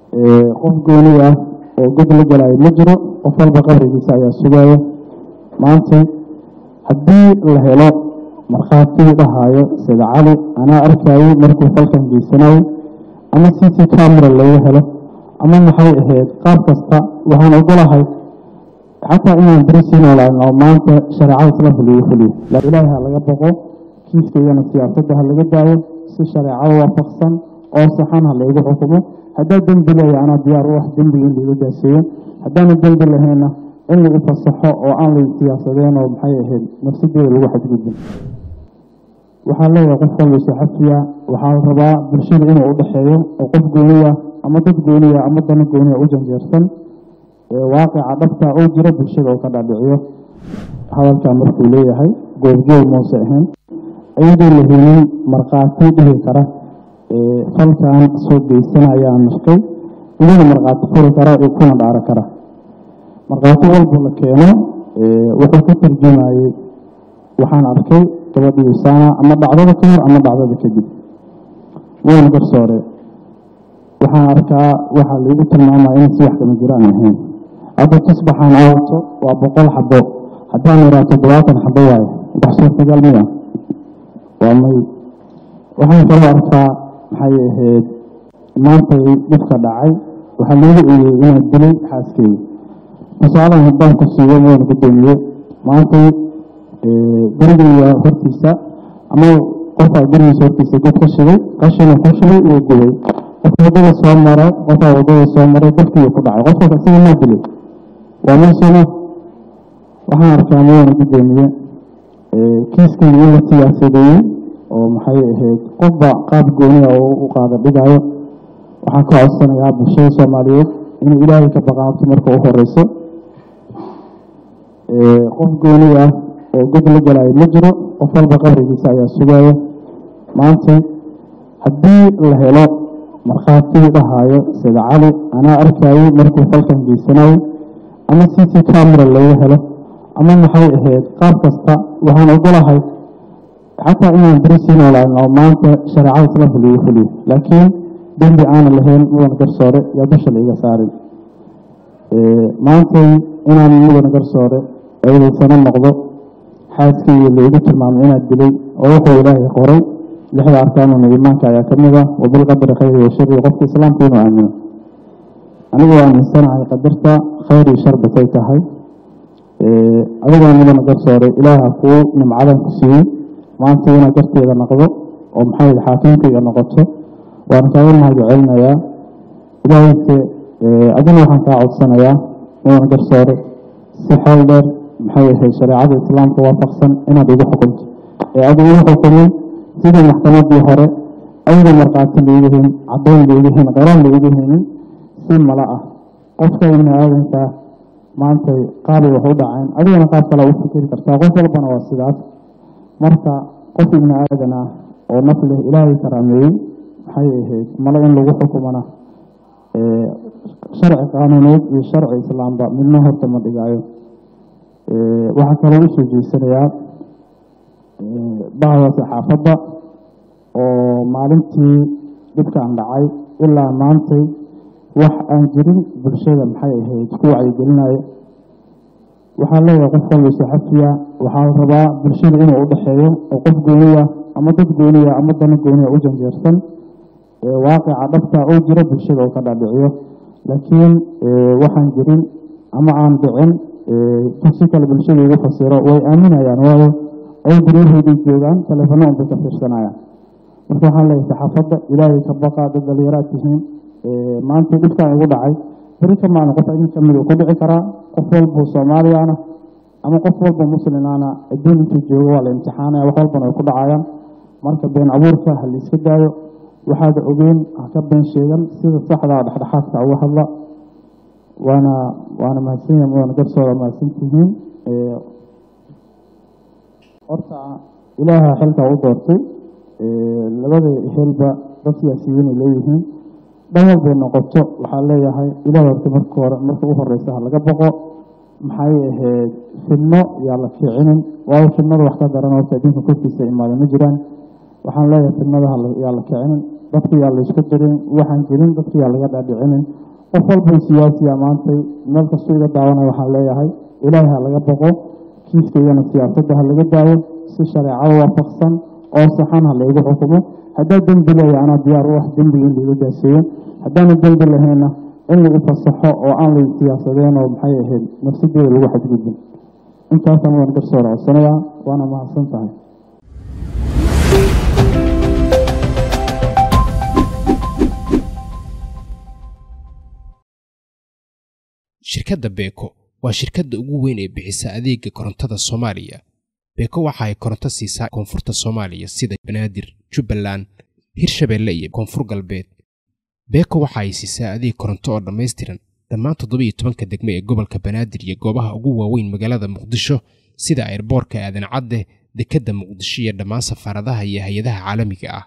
qof gooni ah oo god la galayo ma jiro qof walba qabrigiisa ayaa sugaya. Maanta haddii la helo markhaatigii dhahaayo sida cali anaa arkayay markuu falkan geysanayo ama c c camera laga helo ama maxay ahayd qaab kasta waxaan ogolahay xataa inaan beri sii maanta shareecada islaamka lagu fuliyo. Ilaahi ha laga boqo kiiskaygana siyaasadda ha laga daayo si shareecada waafaqsan oo saxan ha laygu xukumo haddaa dembi leeya anaa diyaar u ah dembiga in laiga daaseeyo haddaana dembi lahayna in la ifasaxo oo aan la siyaasadeen oo maxay ahayd nafsadeeda lagu xadgudbin. Waxaa leeyahay qof walba saxafiya waxaa la rabaa bulshada inuu u dhexeeyo oo qof gooniya ama dad gooniya ama dana gooniya u janjeersan. Ee waaqica dhabta oo jira bulshada oo ka dhaadhiciyo. Hadalkaa markuu leeyahay goobjoog muuse ahayn. Iyadoo la helin markhaati dhihi kara falkan soo geysanayaan markay iguna markhaati furi kara ee kuna dhaaro kara markhaati walba la keeno wuxuu ka tarjumayey waxaan arkay gabadhii usaama ama dhacdada ka hor ama dhacdada kadib wayna garsoore waxaan arkaa waxaa laigu tilmaamaya in si wax kama jiraan ahayn. Hadda tusbaxaan aawato waa boqol xabo haddaan iraa toddobaatan xabo waaye. Wax suurtagal miya. Waa may. Waxaan kaloo arkaa maxay ahayd? Maantay dhibka dhacay. Waxaa loogu eeyey inaan dilay xaaskeyga masaalan haddaan ku siiyo waan gudoomiye maantay gurigeyga hortiisa. Ama qofaa gurigiisa hortiisa god ka shigay qashina ku shigay uu gubay qof waddada soo maray qofaa waddada soo maray dadkii ku dhacay. Qofkaas isaga maa dilay. Waa meeshana waxaan arkaa mudana gudoomiye kiiskeyga in la siyaasadeeyey oo maxay ahayd qofba qaab gooniya oo u qaada dhigayo waxaan ka codsanayaa bulshada soomaaliyeed inuu ilaahay ka baqaabto marka u horeyso. Qof gooni ah oo god la galayo ma jiro qof walba qabrigiisa ayaa sugaya. Maanta haddii la helo markhaatigii dhahaayo sida cali anaa arkayay markuu falkan geysanayo ama c c camera laga helo ama maxay ahayd qaab kasta waxaan ogolahay xataa inaan beri sii noolaan oo maanta shareecada islaamka lagu fuliyo. Laakiin dembi aanan lahayn mudan garsoore yaa dusha laiga saarin. Maantay inaan mudan garsoore eedaysano noqdo. Xaaskeyga laigu tilmaamay inaad dilay oo wuxuu ilaahay qoray. Lixda arkaanuna iimaanka ayaa ka mid ah. Wabilqadari khayri wa shari qofka islaamka inuu aamino. Anigu aaminsanahay qadarta khayr iyo shar basay tahay. Adigoo mudan garsoore ilaaha kuu nimcadan ku siiyey maanta inaad darteeda noqdo oo maxay xaakiimkayga noqoto. Waan kaaga mahadcelinayaa ilaahayse adina waxaan kaa codsanayaa mudan garsoore si xeel dheer maxay ahayd shareecada islaamka waafaqsan inaad igu xukunto. Ee adu igu xukumin sidii maxkamadii hore ayada markhaati laigahin caddayn laigahin qiraan laigahinin si mala ah. Qofka ibni aadanka maantay qaabay wax u dhacayn adigana qaab kale u fikiri kartaa. Qof walbana waa sidaas marka qof ibni aadan ah oo naf leh ilaahay karaameeyey maxay ahayd? Male in lagu xukumana? Sharci qaanuuneed iyo sharci islaamba midna horta ma dhigaayo. Waxaa kaloo u soo jeesanayaa bahda saxaafadda oo maalintii dhibkan dhacay ilaa maantay wax aan jirin bulshada maxay ahayd ku wacyigelinayo waxaa leeyahay qof walba saxafiya waxaa la rabaa bulshada inuu u dhexeeyo oo qof gooniya ama dad gooniya ama dana gooniya u janjeersan. Ee waaqica dhabta oo jira bulshada oo ka dhaadhiciyo. Laakiin waxaan jirin ama aan dhicin si kale bulshada ugu fasiro. Way aaminayaan waayo ay guryahoodii joogaan taleefano unbay ka fiirsanayaan. Marka waxaan leeyahay saxaafadda ilaahay ka baqa dad dhalinyaraad tihiin maanta dhibkan ugu dhacay beri ka maalin qof idin ka mid uu ku dhici karaa qof walba soomaaliyaana ama qof walba muslimaana adduun intuu joogo waa la imtixaanaya wax walbana ay ku dhacayaan. Marka been abuurka ha laiska daayo waxaada ogeyn ha ka been sheegan sida saxdaa dhexdhexaadka uga hadla. Waana waana mahadsanya mudan garsooda mahadsantihiin horta ilaaha xilkaa u doortay labada helba dad siyaasiyiinay leeyihiin dhan walbay noqoto waxaa leeyahay ilaah horta marka hore marka u horeysa ha laga boqo maxay ahayd fidno yaa la fiicinin. Waayo fidnada wax ka daran horta adduunka korkiisa imaada ma jiraan. Waxaan leeyahay fidnada yaa la kicinin dadka yaa la isku dirin waxaan jirin dadka yaa laga dhaadhicinin. Qof walbay siyaasiya maantay meel kastoo iga daawanaya waxaan leeyahay ilaahay ha laga boqo kiiskaygana siyaasadda ha laga daayo si shareecada waafaqsan oo saxan laygu xukumo haddaa dembi leeya anaa diyaar u ah dembiga in laiga daaseeyo haddaana dembi lahayna in lagu fasaxo oo aan lay siyaasadeen oo maxay ahayd nafsadeeda lagu xadgudbin. Intaasaan waan garsoor codsanayaa waana mahadsan tahay. Shirkadda beeko waa shirkadda ugu weyn ee bixisa adeega korontada soomaaliya beeko waxa ay koronto siisaa koonfurta soomaaliya sida banaadir jubbaland hirshabeelle iyo koonfur galbeed. Beeko waxa ay siisaa adeeg koronto oo dhammaystiran dhammaan toddobiiyo tobanka degme ee gobolka banaadir iyo goobaha ugu waaweyn magaalada muqdisho sida airboorka aadan cadde dekedda muqdisho iyo dhammaan safaaradaha iyo hay'adaha caalamiga ah